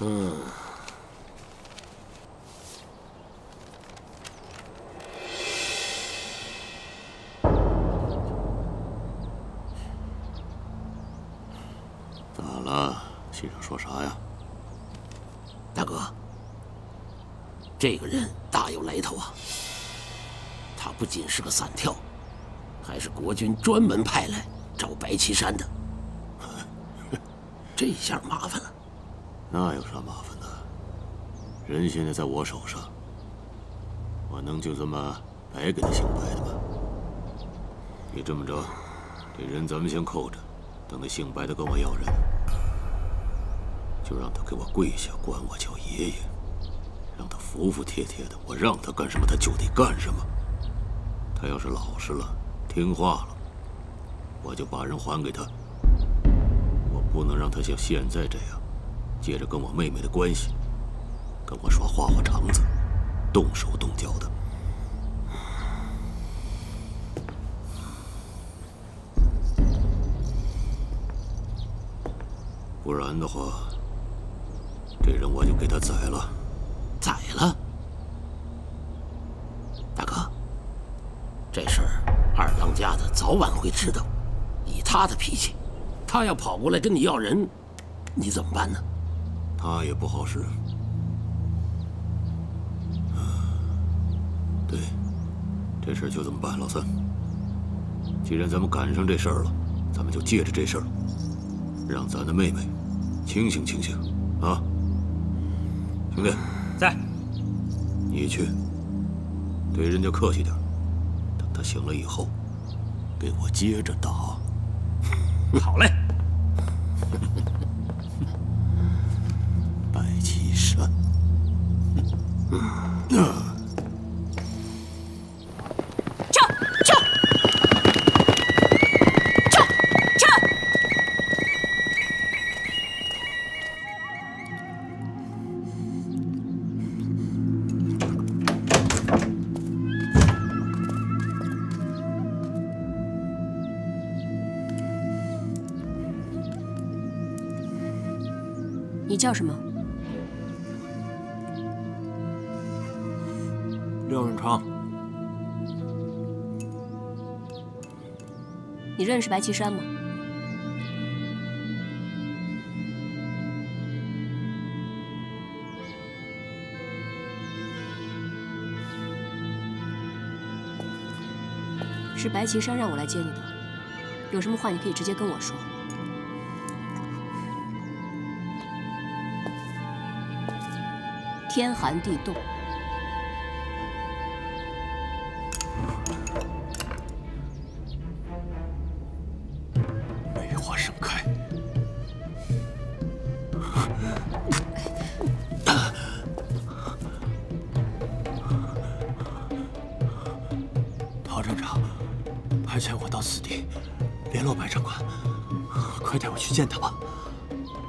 嗯。咋了？先生说啥呀？大哥，这个人大有来头啊！他不仅是个散跳，还是国军专门派来找白旗山的。这下麻烦了。那有啥麻烦的？人现在在我手上，我能就这么白给他姓白的吗？你这么着，这人咱们先扣着，等那姓白的跟我要人，就让他给我跪下，管我叫爷爷，让他服服帖帖的。我让他干什么，他就得干什么。他要是老实了，听话了，我就把人还给他。我不能让他像现在这样，借着跟我妹妹的关系，跟我耍花花肠子，动手动脚的。不然的话，这人我就给他宰了。宰了？大哥，这事儿二当家的早晚会知道。以他的脾气。他要跑过来跟你要人，你怎么办呢？他也不好使。对，这事就这么办，老三。既然咱们赶上这事儿了，咱们就借着这事儿，让咱的妹妹清醒清醒啊！兄弟，在。你去，对人家客气点，等他醒了以后，给我接着打。好嘞。你叫什么？廖永昌。你认识白岐山吗？是白岐山让我来接你的，有什么话你可以直接跟我说。天寒地冻，梅花盛开。陶厂长派遣我到此地联络白长官，快带我去见他吧。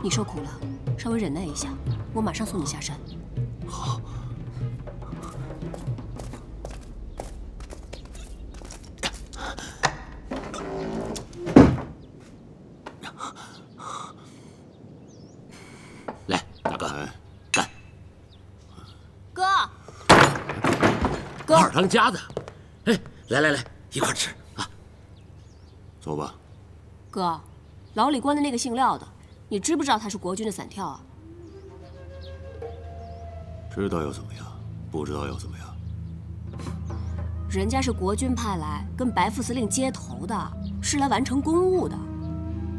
你受苦了，稍微忍耐一下，我马上送你下山。当家的，哎，来来来，一块吃啊！走吧。哥，牢里关的那个姓廖的，你知不知道他是国军的散跳啊？知道又怎么样？不知道又怎么样？人家是国军派来跟白副司令接头的，是来完成公务的，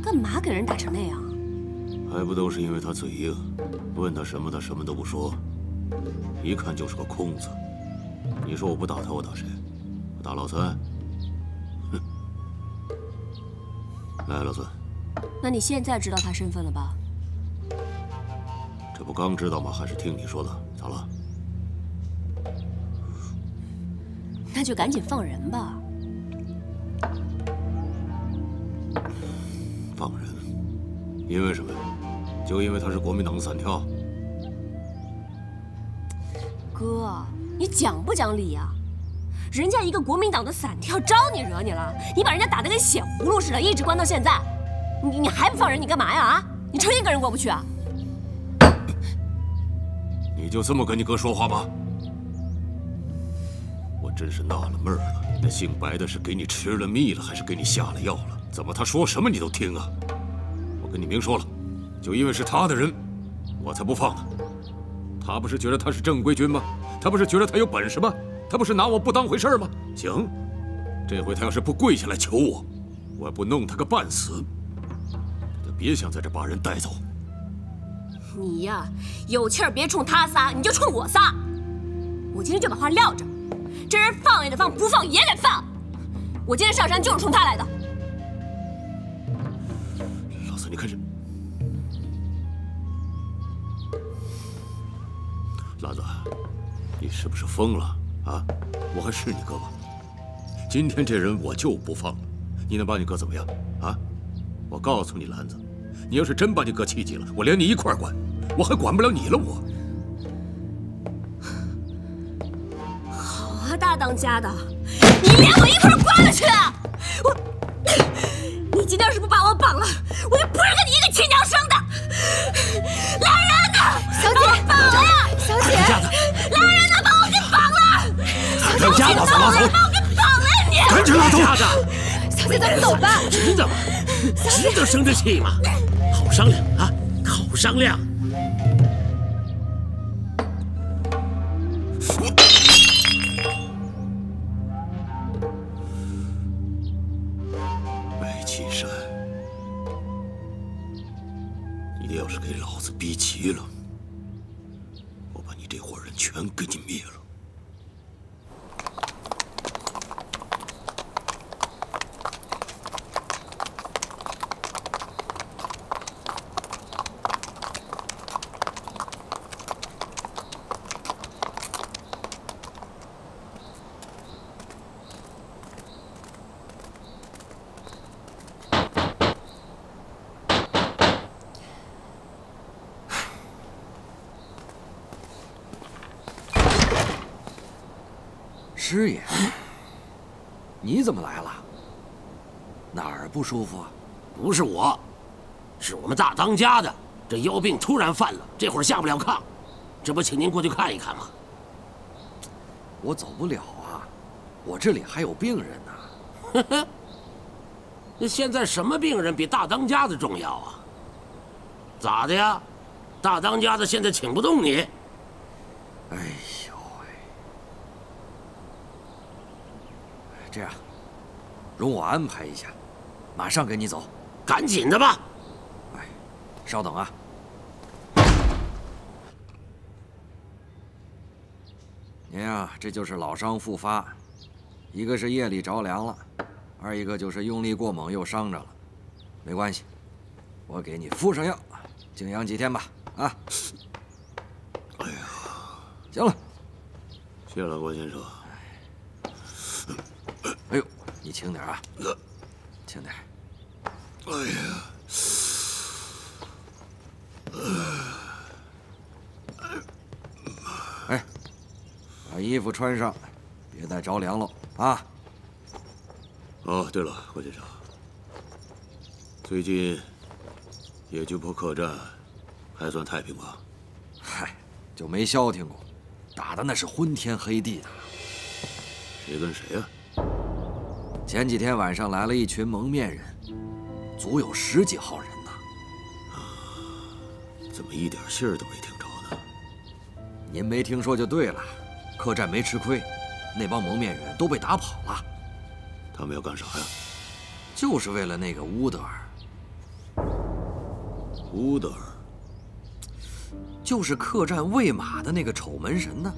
干嘛给人打成那样？还不都是因为他嘴硬，问他什么他什么都不说，一看就是个空子。你说我不打他，我打谁？我打老三。哼！来，老孙。那你现在知道他身份了吧？这不刚知道吗？还是听你说的？咋了？那就赶紧放人吧。放人？因为什么？就因为他是国民党的散跳？讲不讲理呀？人家一个国民党的散跳招你惹你了？你把人家打得跟血葫芦似的，一直关到现在，你你还不放人？你干嘛呀？啊？你成心跟人过不去啊？你就这么跟你哥说话吗？我真是纳了闷了，那姓白的是给你吃了蜜了，还是给你下了药了？怎么他说什么你都听啊？我跟你明说了，就因为是他的人，我才不放呢。他不是觉得他是正规军吗？他不是觉得他有本事吗？他不是拿我不当回事吗？行，这回他要是不跪下来求我，我也不弄他个半死。他别想在这把人带走。你呀，有气儿别冲他撒，你就冲我撒。我今天就把话撂这儿，这人放也得放，不放也得放。我今天上山就是冲他来的。老三，你看这，老子，你是不是疯了啊？我还是你哥吗？今天这人我就不放了，你能把你哥怎么样啊？我告诉你，兰子，你要是真把你哥气急了，我连你一块儿管，我还管不了你了。我好啊，大当家的，你连我一块儿关了去！我，你今天要是不把我绑了，我就不是跟你一个亲娘生的！赶紧拉走！家的，小姐，咱们走吧。值得吗？值得生这气吗？好商量啊，好商量。当家的，这腰病突然犯了，这会儿下不了炕，这不请您过去看一看吗？我走不了啊，我这里还有病人呢。那 现在什么病人比大当家的重要啊？咋的呀？大当家的现在请不动你？哎呦喂！这样，容我安排一下，马上跟你走。赶紧的吧！哎，稍等啊。您啊，这就是老伤复发，一个是夜里着凉了，二一个就是用力过猛又伤着了。没关系，我给你敷上药，静养几天吧。啊。哎呀，行了，谢了，郭先生。哎呦，你轻点啊，轻点。哎呀，哎，把衣服穿上，别再着凉了啊！哦，对了，郭先生，最近野菊坡客栈还算太平吧？嗨，就没消停过，打的那是昏天黑地的。谁跟谁呀、前几天晚上来了一群蒙面人，足有十几号人呢。怎么一点信儿都没听着呢？您没听说就对了，客栈没吃亏，那帮蒙面人都被打跑了，他们要干啥呀？就是为了那个乌德尔，乌德尔，就是客栈喂马的那个丑门神呢。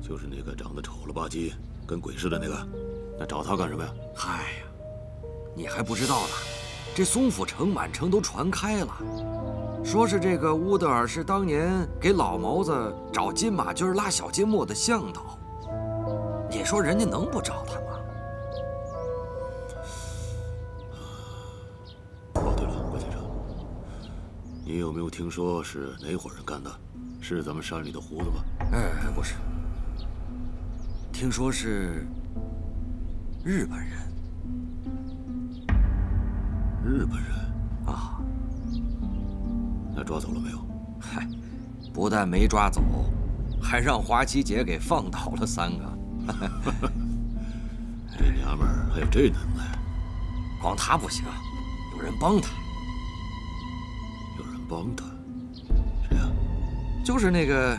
就是那个长得丑了吧唧、跟鬼似的那个，那找他干什么呀？嗨呀，你还不知道呢，这松府城满城都传开了，说是这个乌德尔是当年给老毛子找金马驹拉小金磨的向导。你说人家能不找他吗？哦，对了，郭先生，你有没有听说是哪伙人干的？是咱们山里的胡子吗？哎，不是，听说是日本人日本人？啊。他抓走了没有？嗨，不但没抓走，还让华七姐给放倒了三个。这娘们儿还有这能耐？光她不行，有人帮她。有人帮她？谁呀？就是那个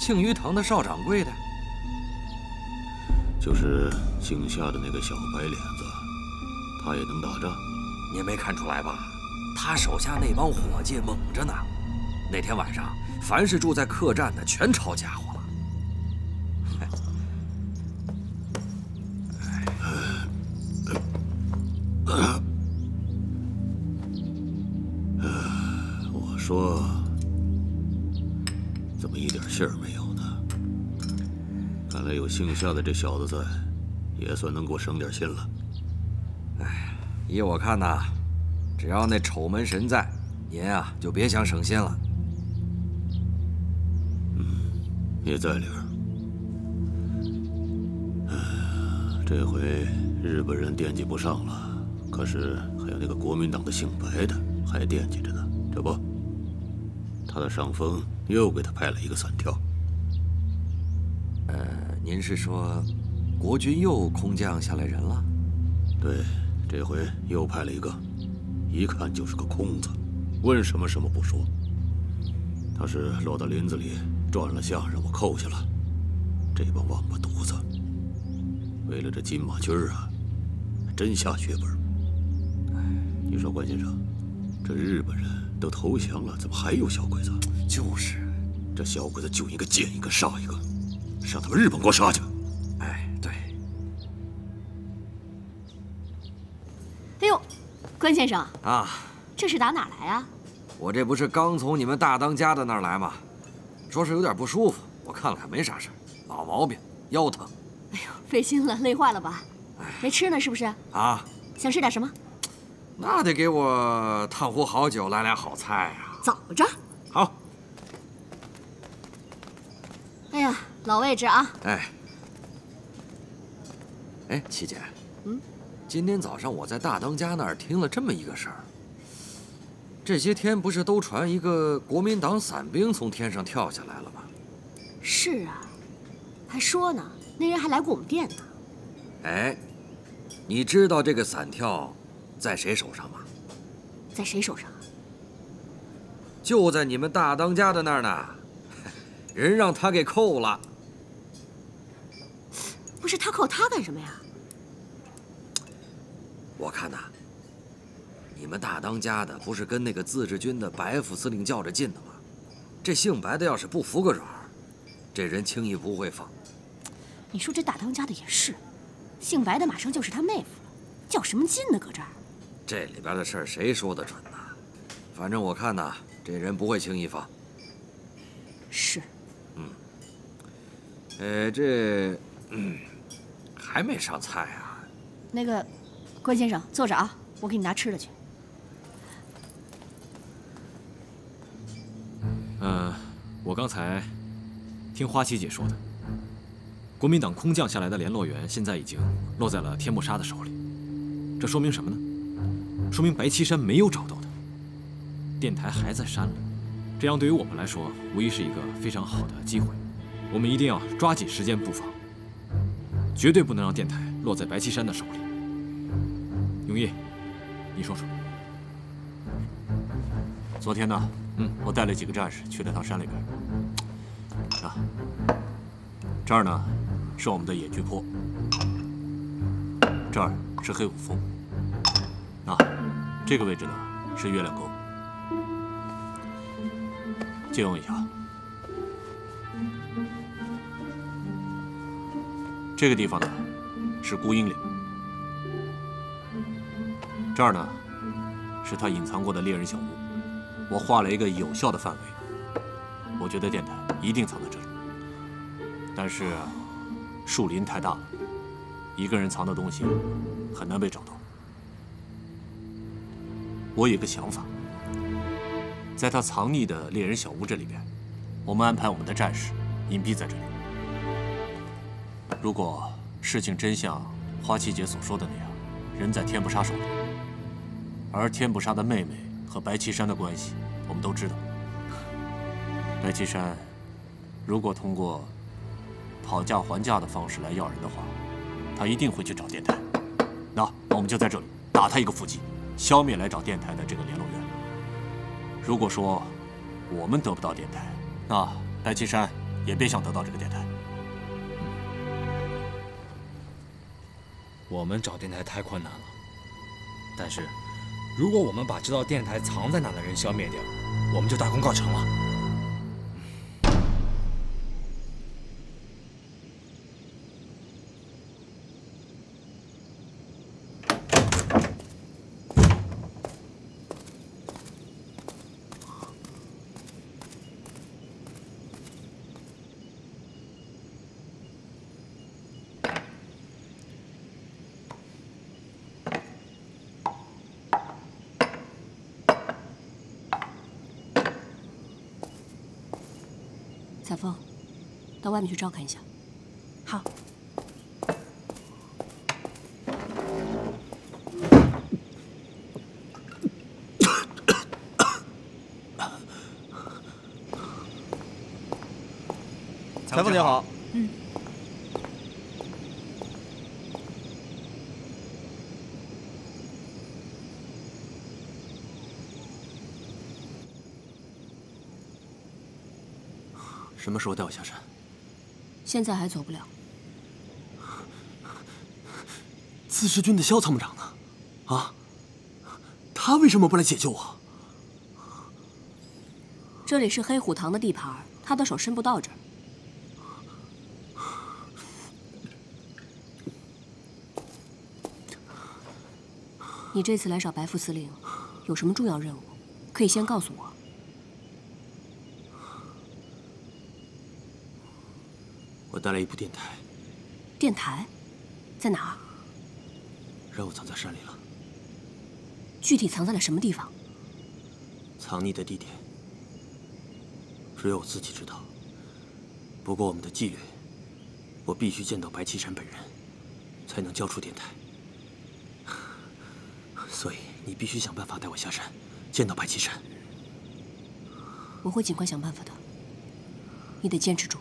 庆余堂的少掌柜的。就是姓夏的那个小白脸子，他也能打仗？你没看出来吧？他手下那帮伙计猛着呢。那天晚上，凡是住在客栈的，全抄家伙了。我说，怎么一点信儿没有呢？看来有姓夏的这小子在，也算能给我省点心了。哎，依我看呐，只要那丑门神在，您啊就别想省心了。嗯，也在理儿。这回日本人惦记不上了，可是还有那个国民党的姓白的还惦记着呢。这不，他的上峰又给他派了一个散跳。呃，您是说，国军又空降下来人了？对，这回又派了一个，一看就是个空子，问什么什么不说。他是落到林子里转了下，让我扣下了。这帮王八犊子，为了这金马驹儿啊，真下血本。你说关先生，这日本人都投降了，怎么还有小鬼子？就是，这小鬼子就应该见一个杀一个，上他们日本国杀去。关先生啊，这是打哪来啊？我这不是刚从你们大当家的那儿来吗？说是有点不舒服，我看了看没啥事老毛病，腰疼。哎呦，费心了，累坏了吧？没吃呢是不是？啊，想吃点什么？那得给我烫壶好酒，来俩好菜啊！走着。好。哎呀，老位置啊！哎，哎，七姐，嗯，今天早上我在大当家那儿听了这么一个事儿。这些天不是都传一个国民党伞兵从天上跳下来了吗？是啊，还说呢，那人还来过我们店呢。哎，你知道这个伞跳在谁手上吗？在谁手上？就在你们大当家的那儿呢，人让他给扣了。不是他扣他干什么呀？我看呐。你们大当家的不是跟那个自治军的白副司令较着劲呢吗？这姓白的要是不服个软，这人轻易不会放。你说这大当家的也是，姓白的马上就是他妹夫了，较什么劲呢？搁这儿，这里边的事儿谁说的准呢？反正我看呐，这人不会轻易放。是。嗯。呃，这，嗯，还没上菜啊。那个，关先生坐着啊，我给你拿吃的去。嗯我刚才听花旗姐说的，国民党空降下来的联络员现在已经落在了天目山的手里。这说明什么呢？说明白旗山没有找到他，电台还在山里。这样对于我们来说，无疑是一个非常好的机会。我们一定要抓紧时间布防，绝对不能让电台落在白旗山的手里。永义，你说说。昨天呢？嗯，我带了几个战士去了趟山里边。啊，这儿呢是我们的野菊坡，这儿是黑虎峰，啊，这个位置呢是月亮沟。借用一下，这个地方呢是孤鹰岭，这儿呢是他隐藏过的猎人小屋。我画了一个有效的范围，我觉得电台一定藏在这里。但是树林太大了，一个人藏的东西很难被找到。我有个想法，在他藏匿的猎人小屋这里边，我们安排我们的战士隐蔽在这里。如果事情真像花七姐所说的那样，人在天不杀手，而天不杀的妹妹。和白旗山的关系，我们都知道。白岐山，如果通过讨价还价的方式来要人的话，他一定会去找电台。那我们就在这里打他一个伏击，消灭来找电台的这个联络员。如果说我们得不到电台，那白岐山也别想得到这个电台。我们找电台太困难了，但是如果我们把知道电台藏在哪的人消灭掉，我们就大功告成了。彩凤，到外面去照看一下。好。裁缝你好。嗯。什么时候带我下山？现在还走不了。自治军的肖参谋长呢？啊？他为什么不来解救我？这里是黑虎堂的地盘，他的手伸不到这儿。你这次来找白副司令，有什么重要任务？可以先告诉我。带来一部电台。电台，在哪儿？让我藏在山里了。具体藏在了什么地方？藏匿的地点，只有我自己知道。不过我们的纪律，我必须见到白岐山本人，才能交出电台。所以你必须想办法带我下山，见到白岐山。我会尽快想办法的。你得坚持住。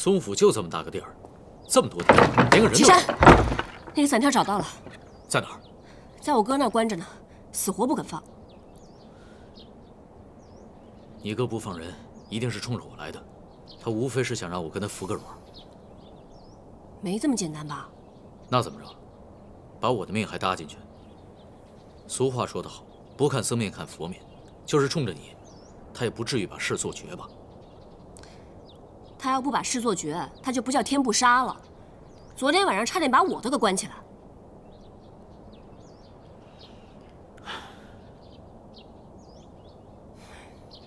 松府就这么大个地儿，这么多地，连个人都。岐山，那个散条找到了，在哪儿？在我哥那儿关着呢，死活不肯放。你哥不放人，一定是冲着我来的，他无非是想让我跟他服个软。没这么简单吧？那怎么着？把我的命还搭进去？俗话说得好，不看僧面看佛面，就是冲着你，他也不至于把事做绝吧？他要不把事做绝，他就不叫天不杀了。昨天晚上差点把我都给关起来。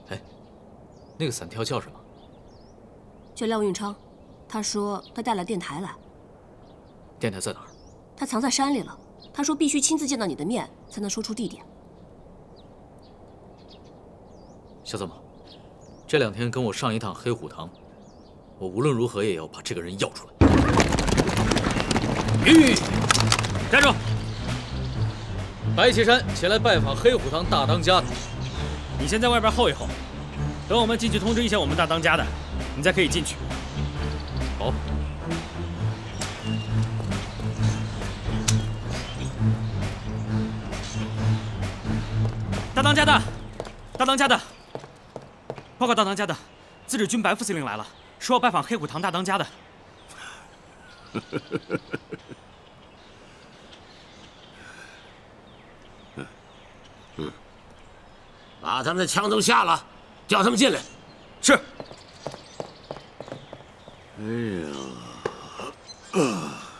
哎，那个散条叫什么？叫廖运昌，他说他带了电台来。电台在哪儿？他藏在山里了。他说必须亲自见到你的面，才能说出地点。小曾毛，这两天跟我上一趟黑虎堂，我无论如何也要把这个人要出来。吁，站住！白岐山前来拜访黑虎堂大当家的，你先在外边候一候，等我们进去通知一下我们大当家的，你再可以进去。好。大当家的，大当家的，报告大当家的，自治军白副司令来了，说要拜访黑虎堂大当家的。嗯，把他们的枪都下了，叫他们进来。是。哎呀，啊！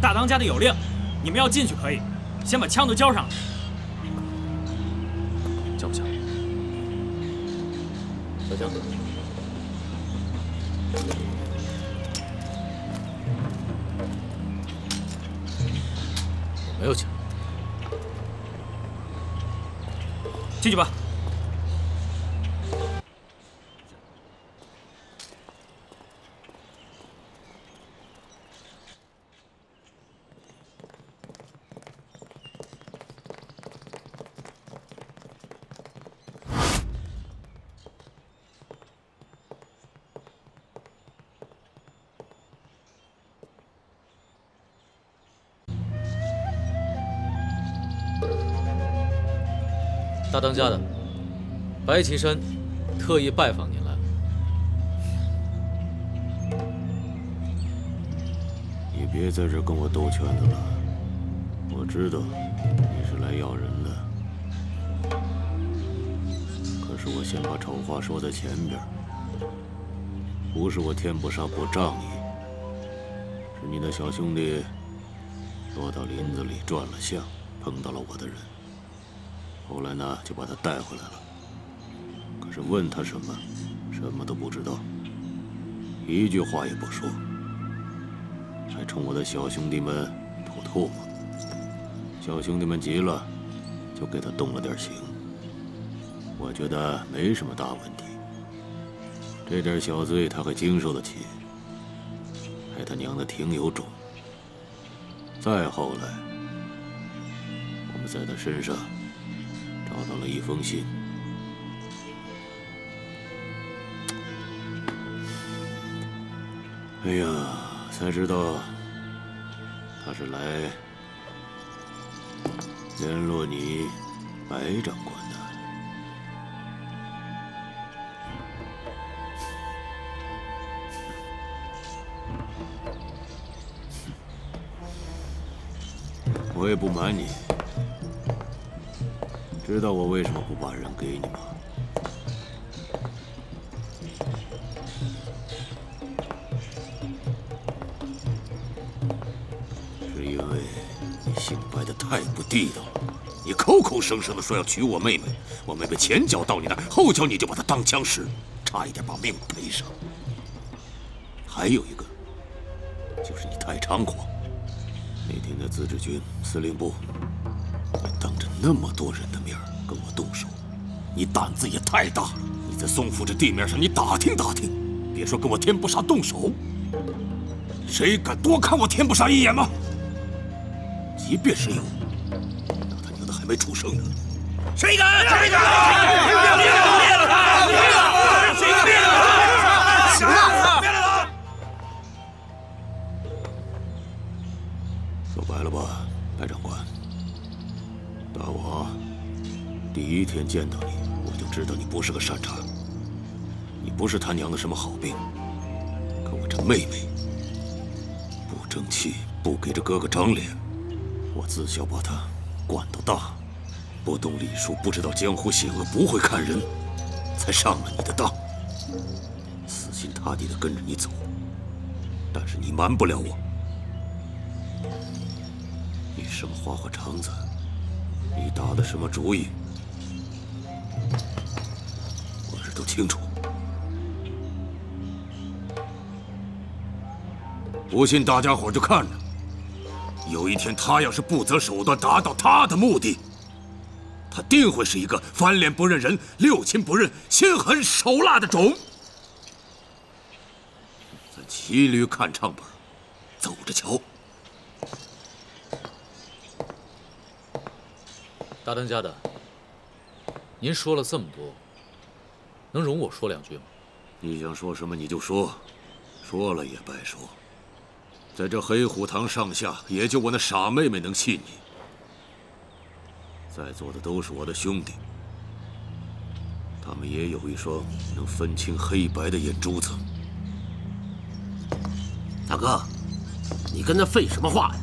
大当家的有令，你们要进去可以，先把枪都交上来。交不交？小江。没有枪，进去吧。大当家的，白旗山特意拜访您来了。你别在这跟我兜圈子了，我知道你是来要人的。可是我先把丑话说在前边，不是我天不杀不仗义，是你的小兄弟落到林子里转了向，碰到了我的人。后来呢，就把他带回来了。可是问他什么，什么都不知道，一句话也不说，还冲我的小兄弟们吐唾沫。小兄弟们急了，就给他动了点刑。我觉得没什么大问题，这点小罪他还经受得起，还他娘的挺有种。再后来，我们在他身上。找到了一封信，哎呀，才知道他是来联络你白长官的。我也不瞒你。知道我为什么不把人给你吗？是因为你姓白的太不地道了。你口口声声的说要娶我妹妹，我妹妹前脚到你那，后脚你就把她当枪使，差一点把命赔上。还有一个，就是你太猖狂。那天在自治军司令部。那么多人的面跟我动手，你胆子也太大了！你在松府这地面上，你打听打听，别说跟我天不杀动手，谁敢多看我天不杀一眼吗？即便是有，那他娘的还没出生呢！谁敢？谁敢？灭了他！灭了他！灭了他！第一天见到你，我就知道你不是个善茬。你不是他娘的什么好兵，可我这妹妹不争气，不给这哥哥长脸，我自小把她惯到大，不懂礼数，不知道江湖险恶，不会看人，才上了你的当，死心塌地的跟着你走。但是你瞒不了我，你什么花花肠子。你打的什么主意？清楚。不信，大家伙就看着。有一天，他要是不择手段达到他的目的，他定会是一个翻脸不认人、六亲不认、心狠手辣的种。咱骑驴看唱本，走着瞧。大当家的，您说了这么多，能容我说两句吗？你想说什么你就说，说了也白说。在这黑虎堂上下，也就我那傻妹妹能信你。在座的都是我的兄弟，他们也有一双能分清黑白的眼珠子。大哥，你跟他废什么话呀？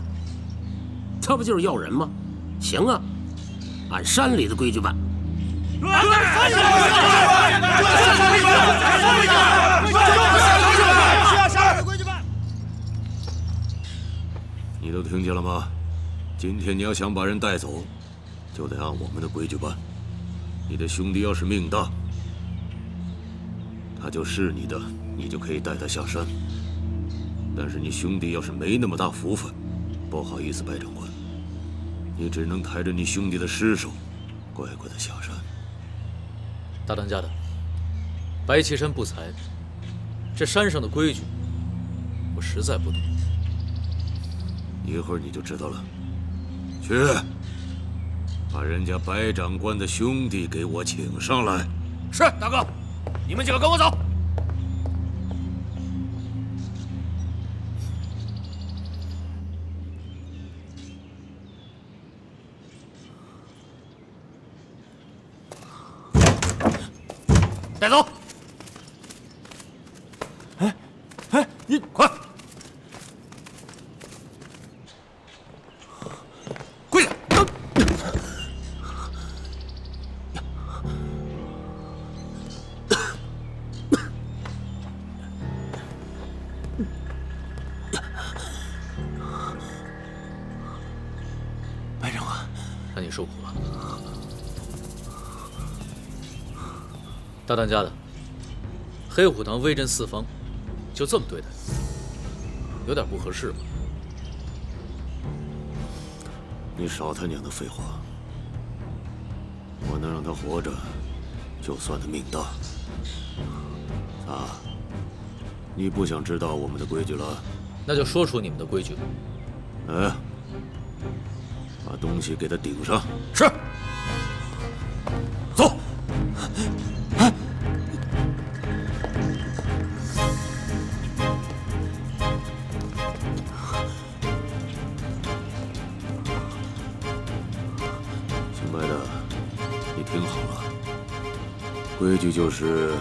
他不就是要人吗？行啊。按山里的规矩办。按山里的规矩办。你都听见了吗？今天你要想把人带走，就得按我们的规矩办。你的兄弟要是命大，他就是你的，你就可以带他下山。但是你兄弟要是没那么大福分，不好意思，白长官。你只能抬着你兄弟的尸首，乖乖的下山。大当家的，白旗山不才，这山上的规矩，我实在不懂。一会儿你就知道了。去，把人家白长官的兄弟给我请上来。是大哥，你们几个跟我走。当家的，黑虎堂威震四方，就这么对待，有点不合适吧？你少他娘的废话！我能让他活着，就算他命大。啊，你不想知道我们的规矩了？那就说出你们的规矩。哎，把东西给他顶上。是。就是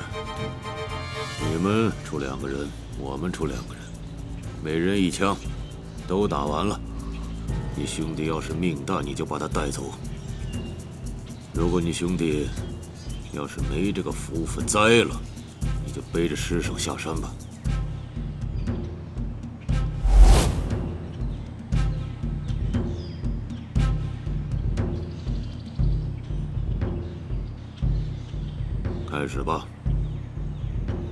你们出两个人，我们出两个人，每人一枪，都打完了。你兄弟要是命大，你就把他带走。如果你兄弟要是没这个福分栽了，你就背着尸首下山吧。开始吧。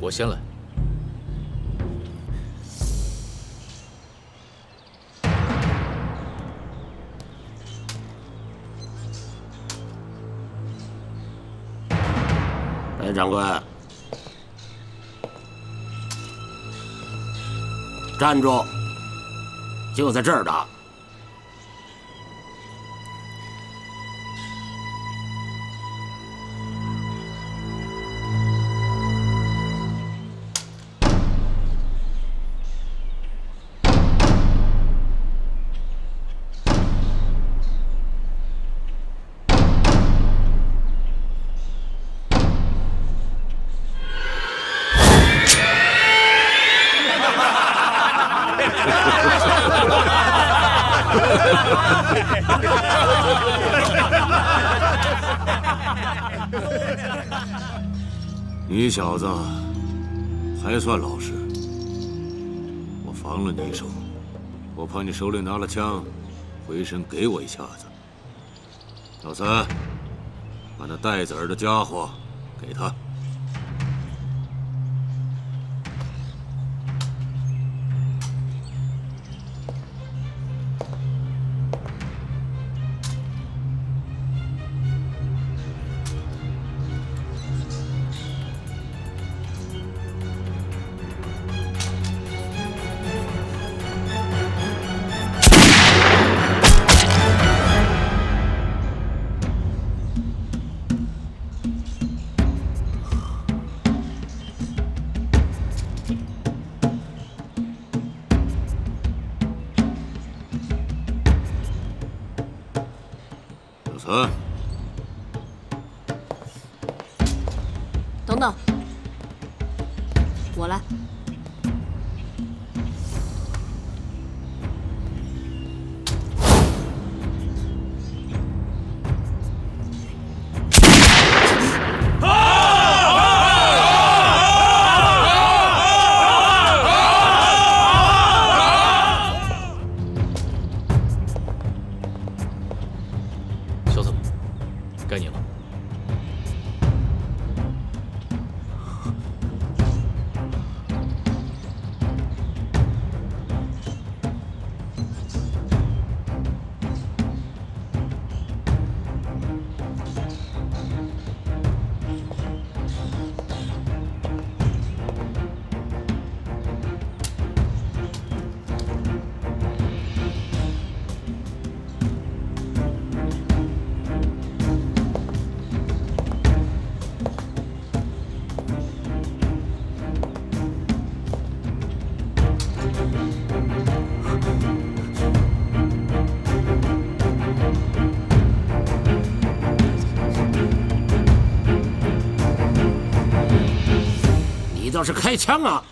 我先来。哎长官，站住！就在这儿打。小子还算老实，我防了你一手，我怕你手里拿了枪，回身给我一下子。老三，把那带子儿的家伙给他。是开枪啊！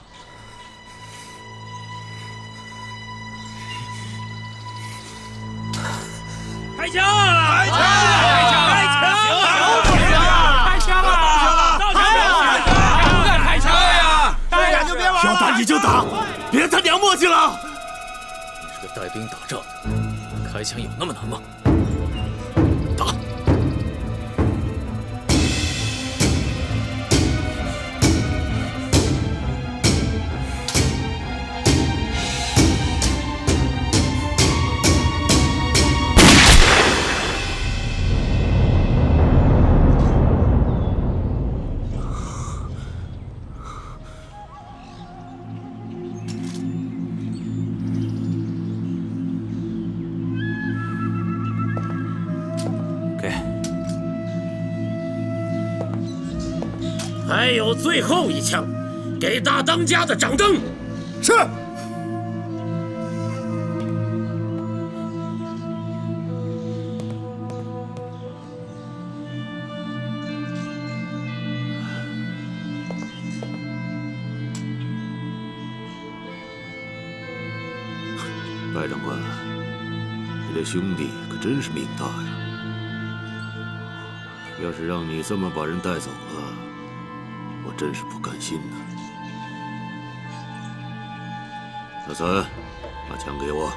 最后一枪，给大当家的掌灯。是。白长官，你的兄弟可真是命大呀！要是让你这么把人带走了，我真是不甘心呐。小三，把枪给我。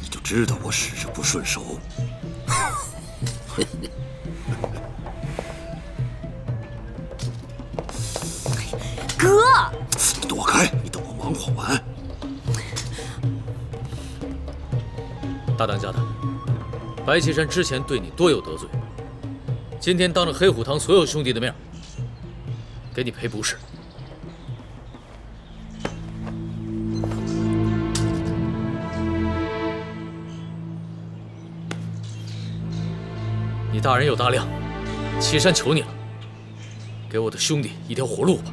你就知道我使着不顺手。哥，你躲开！你等我忙活完。大当家的，白岐山之前对你多有得罪，今天当着黑虎堂所有兄弟的面，给你赔不是。你大人有大量，岐山求你了，给我的兄弟一条活路吧。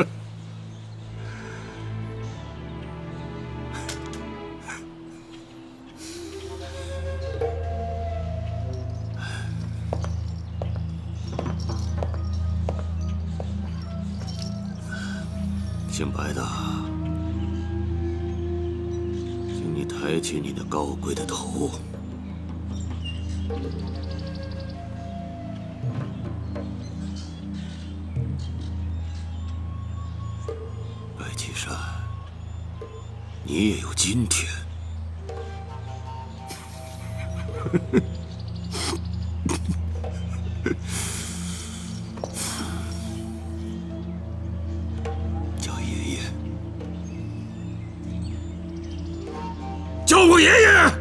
叫爷爷，叫我爷爷。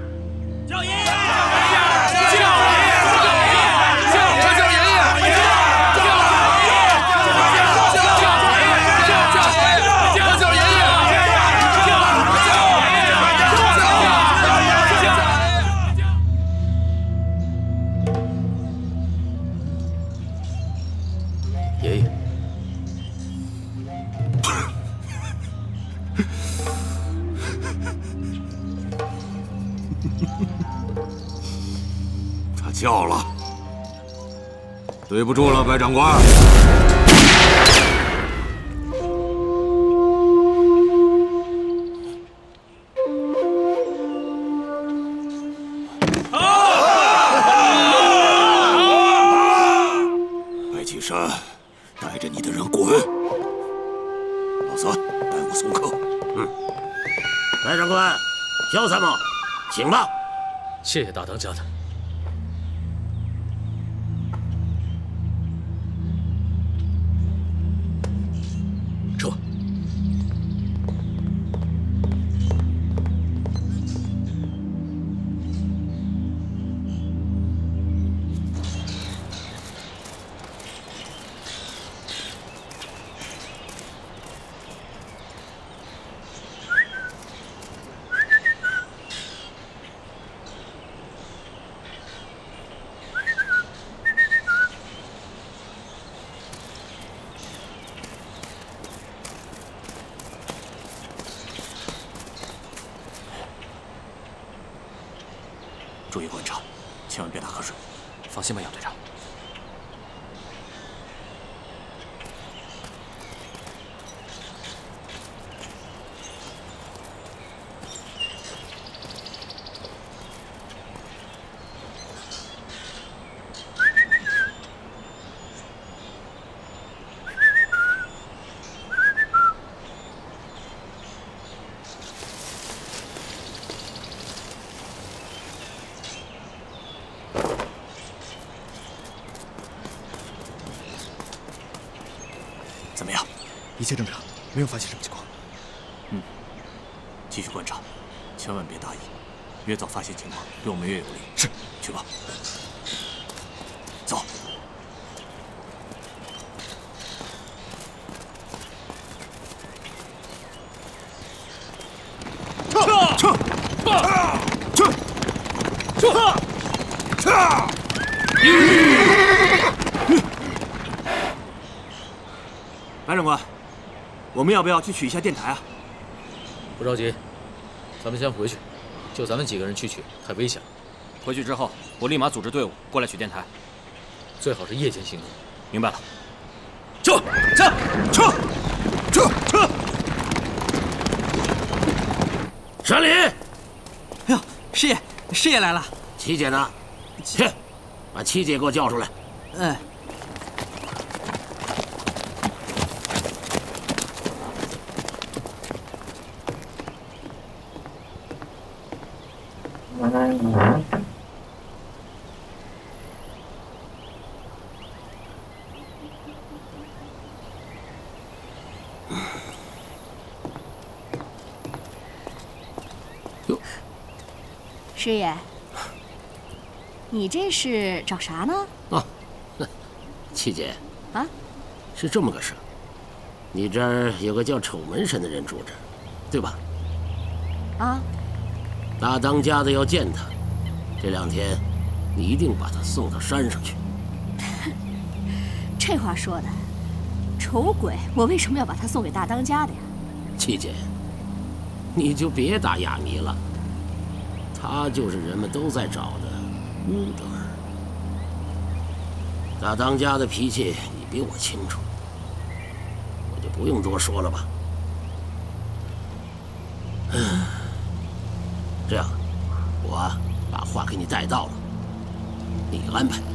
对不住了，白长官。白岐山，带着你的人滚！老三，带我送客。嗯，白长官，小参谋，请吧。谢谢大当家的。一切正常，没有发现什么情况。嗯，继续观察，千万别大意，越早发现情况，对我们越有利。是，去吧。走。撤撤撤撤撤！白长官，我们要不要去取一下电台啊？不着急，咱们先回去，就咱们几个人去取太危险了。回去之后，我立马组织队伍过来取电台，最好是夜间行动。明白了。撤撤撤撤撤！山林，哎呦，师爷，师爷来了。七姐呢？去，把七姐给我叫出来。嗯。师爷，你这是找啥呢？啊，七姐，啊，是这么个事你这儿有个叫丑门神的人住着，对吧？啊，大当家的要见他，这两天你一定把他送到山上去。这话说的，丑鬼，我为什么要把他送给大当家的呀？七姐，你就别打哑谜了。他就是人们都在找的乌德尔。大当家的脾气你比我清楚，我就不用多说了吧。这样，我把话给你带到了，你安排。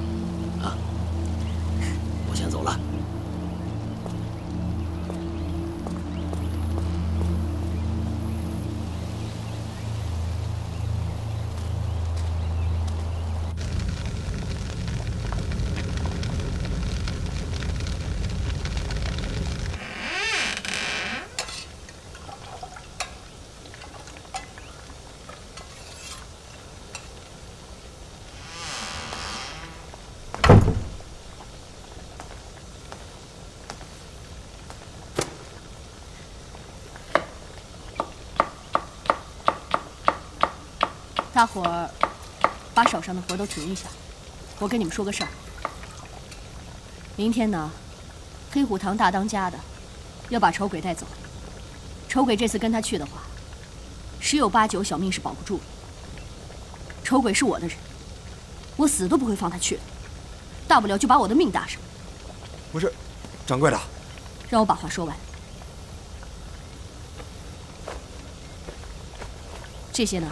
大伙儿把手上的活都停一下，我跟你们说个事儿。明天呢，黑虎堂大当家的要把丑鬼带走。丑鬼这次跟他去的话，十有八九小命是保不住了。丑鬼是我的人，我死都不会放他去的，大不了就把我的命搭上。不是，掌柜的，让我把话说完。这些呢？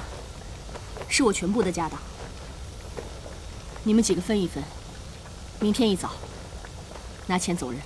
是我全部的家当，你们几个分一分，明天一早拿钱走人。